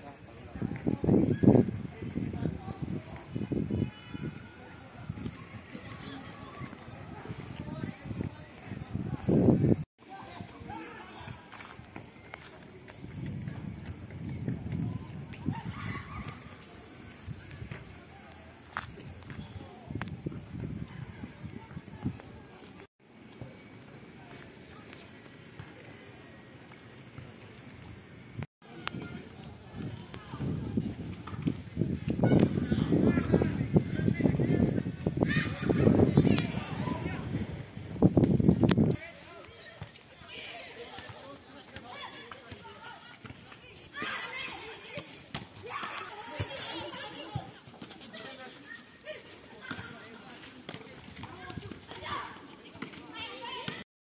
Gracias.